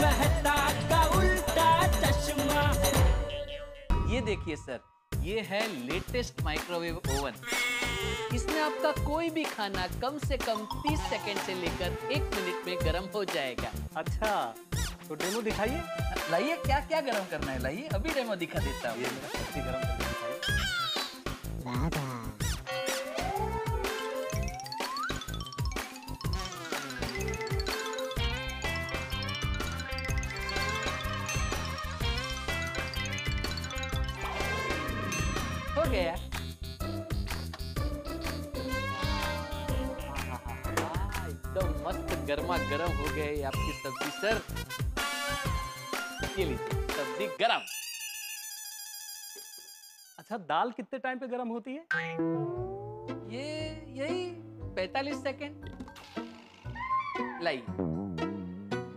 मेहता का उल्टा चश्मा। ये देखिए सर ये है लेटेस्ट माइक्रोवेव ओवन इसमें आपका कोई भी खाना कम से कम 30 सेकंड से लेकर एक मिनट में गर्म हो जाएगा। अच्छा तो डेमो दिखाइए। लाइए क्या क्या गर्म करना है? लाइए अभी डेमो दिखा देता हूँ। ये मेरा सब्ज़ी गरम करके हो गया आहा, एकदम मस्त गर्मा गर्म हो गए आपकी सब्ज़ी सर ये लीजिए सब्ज़ी गरम अच्छा दाल कितने टाइम पे गरम होती है? ये यही 45 सेकंड लाइए।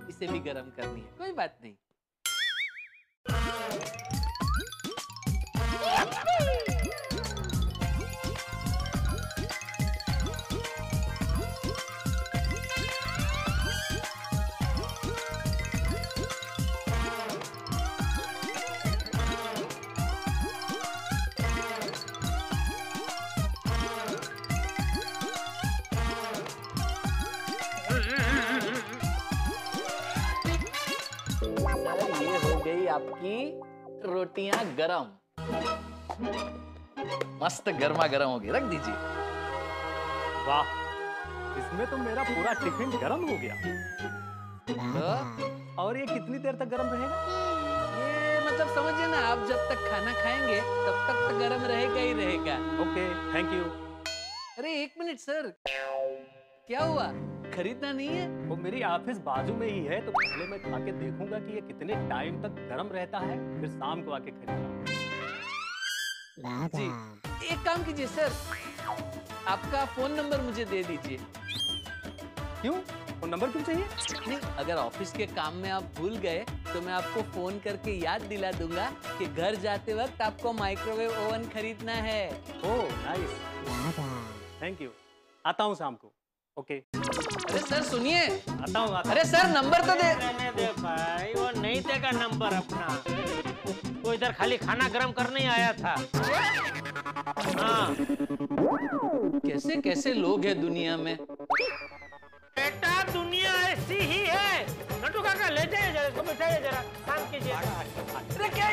इसे भी गरम करनी है कोई बात नहीं। गई आपकी रोटियाँ गरम। मस्त गर्मा गर्म होगी रख दीजिए। वाह इसमें तो मेरा पूरा टिफ़िन गरम हो गया। तो और ये कितनी देर तक गरम रहेगा? ये मतलब समझिए ना आप जब तक खाना खाएँगे तब तक तो गर्म रहेगा ही रहेगा। ओके थैंक यू अरे एक मिनट सर। क्या हुआ? खरीदना नहीं है। वो मेरी ऑफ़िस बाजू में ही है तो पहले मैं खा के देखूँगा कि ये कितने टाइम तक गरम रहता है फिर शाम को आके खरीदूँगा। जी एक काम कीजिए सर आपका फ़ोन नंबर मुझे दे दीजिए। क्यों? वो नंबर क्यों चाहिए? नहीं अगर ऑफ़िस के काम में आप भूल गए तो मैं आपको फ़ोन करके याद दिला दूँगा कि घर जाते वक्त आपको माइक्रोवेव ओवन खरीदना है। ओह नाइस थैंक यू आता हूँ शाम को। ओके। अरे सर सुनिए। आता हूँ अरे सर नंबर तो दे। रहने दे भाई वो नहीं देगा नंबर अपना। वो इधर खाली खाना गरम करने ही आया था। हाँ। कैसे कैसे लोग हैं दुनिया में? बेटा दुनिया ऐसी ही है। नटू काका ले जाइए जरा इसको बिठाइए जरा। काम कीजिए। अरे क्या?